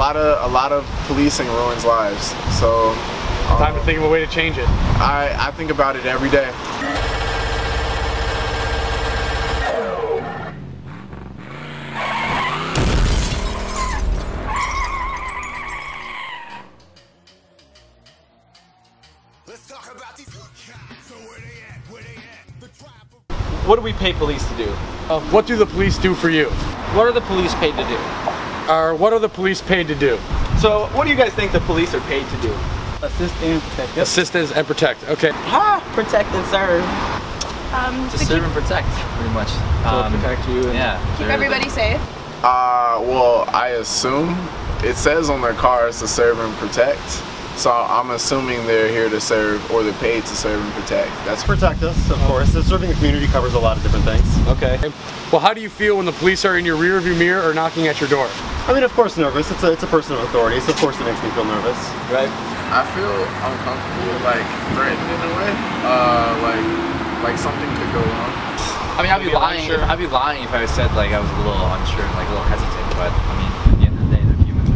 lot of a lot of policing ruins lives. So um, Time to think of a way to change it. I I think about it every day. What do we pay police to do? Uh, what do the police do for you? What are the police paid to do? Or what are the police paid to do? So, what do you guys think the police are paid to do? Assist and protect. Assist and protect. Okay. Protect and serve. Um, To to serve keep, and protect, pretty much. To protect you and Yeah. keep they're- everybody safe. Uh, well, I assume it says on their cars to serve and protect. So I'm assuming they're here to serve or they're paid to serve and protect. That's protect us, of course. So serving the community covers a lot of different things. Okay. Well, how do you feel when the police are in your rearview mirror or knocking at your door? I mean, of course, nervous. It's a, it's a person of authority, so of course it makes me feel nervous. Right? I feel uncomfortable, like threatened in a way. Uh, like like something could go wrong. I mean, I'd be Maybe lying. unsure. If, I'd be lying if I said like I was a little unsure and like a little hesitant. But I mean, at the end of the day, they're human.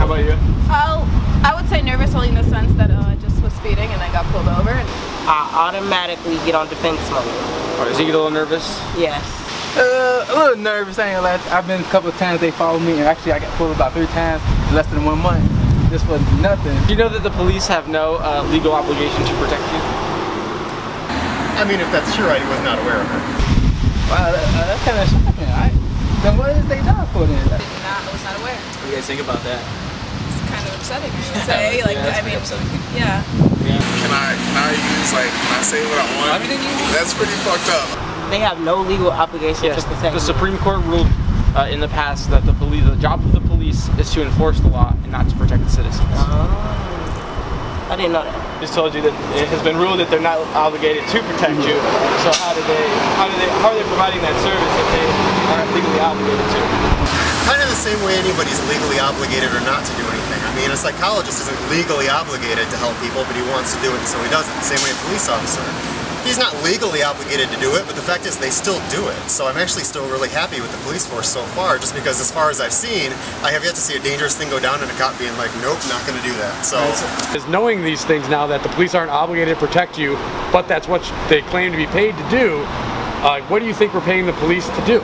How about you? I'll, I would say nervous only in the sense that uh, I just was speeding and I got pulled over. And I automatically get on defense mode. Or is he a little nervous? Yes. Uh, a little nervous. I ain't gonna lie. I've been a couple of times they followed me, and actually I got pulled about three times in less than one month. This was nothing. Do you know that the police have no uh, legal obligation to protect you? I mean, if that's true, I was not aware of it. Wow, that, uh, that's kind of shocking. I, then what is they job for then? I, did not, I was not aware. What do you guys think about that? It's kind of upsetting, I would say. like, Yeah, I mean, pretty upsetting. yeah. Can I can I use like can I say what I want? Everything you want. That's pretty fucked up. They have no legal obligation Yes. to protect The you. Supreme Court ruled uh, in the past that the police, the job of the police is to enforce the law and not to protect the citizens. Oh. I didn't know that. Just told you that it has been ruled that they're not obligated to protect you. So how do they, how do they, how are they providing that service that they aren't legally obligated to? Kind of the same way anybody's legally obligated or not to do anything. I mean, a psychologist isn't legally obligated to help people, but he wants to do it, so he does it. The same way a police officer. He's not legally obligated to do it, but the fact is they still do it. So I'm actually still really happy with the police force so far, just because as far as I've seen, I have yet to see a dangerous thing go down and a cop being like, nope, not going to do that. So Is knowing these things now that the police aren't obligated to protect you, but that's what they claim to be paid to do. Uh, what do you think we're paying the police to do?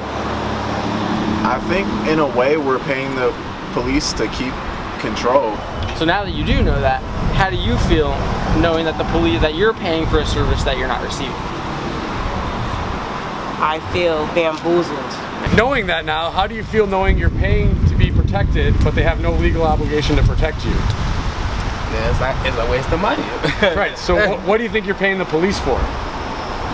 I think in a way we're paying the police to keep control. So now that you do know that, how do you feel knowing that the police that you're paying for a service that you're not receiving? I feel bamboozled. Knowing that now, how do you feel knowing you're paying to be protected, but they have no legal obligation to protect you? Yeah, it's, like, it's a waste of money. Right. So what, what do you think you're paying the police for?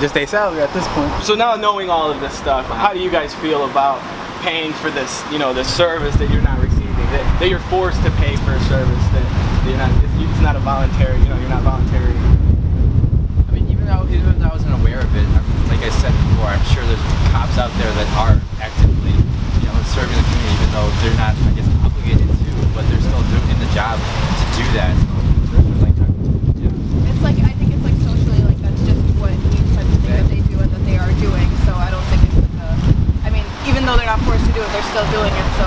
Just their salary at this point. So now knowing all of this stuff, how do you guys feel about paying for this, you know, the service that you're not receiving, that, that you're forced to pay for a service that you're not, it's, it's not a voluntary, you know, you're not voluntary. I mean, even though even though I wasn't aware of it, like I said before, I'm sure there's cops out there that are actively, you know, serving the community, even though they're not, I guess, obligated to, but they're still doing the job to do that. So, they're like, yeah. It's like, I think it's like socially, like, that's just what you tend to think that they do and that they are doing. So I don't think it's like a, I mean, even though they're not forced to do it, they're still doing it. So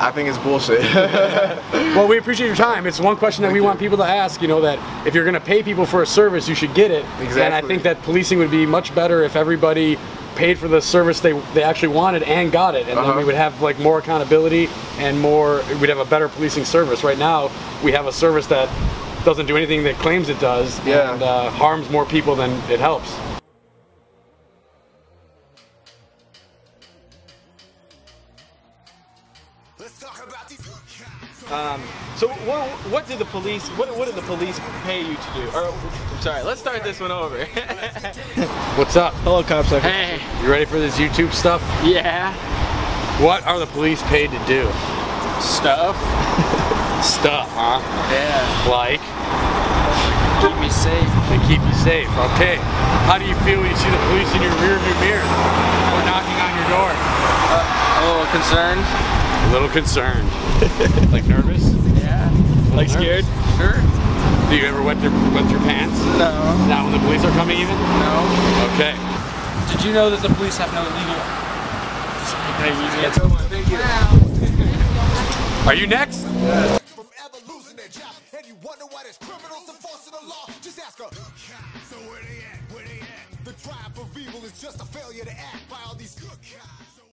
I think it's bullshit. Well, we appreciate your time. It's one question that we want people to ask, you know, that if you're going to pay people for a service, you should get it. Exactly. And I think that policing would be much better if everybody paid for the service they, they actually wanted and got it. And then Uh-huh. we would have like more accountability and more, we'd have a better policing service. Right now, we have a service that doesn't do anything that claims it does Yeah. and uh, harms more people than it helps. Um, so what, what did the police, what, what did the police pay you to do? Or, I'm sorry, let's start this one over. What's up? Hello, Cop Secretary. Hey, you ready for this YouTube stuff? Yeah. What are the police paid to do? Stuff. Stuff, huh? Yeah. Like? Keep me safe. They keep you safe. Okay. How do you feel when you see the police in your rearview mirror or knocking on your door? A little concerned. A little concerned. like nervous? Yeah. Like scared? Sure. Do you ever wet your wet your pants? No. Not when the police are coming even? No. Okay. Did you know that the police have no legal? Hey, easy. Thank you. Are you next? from ever losing their job. And you wonder why there's criminals enforcing the law. Just ask her. So where they at? Where they at? The triumph of evil is just a failure to act by all these good guys.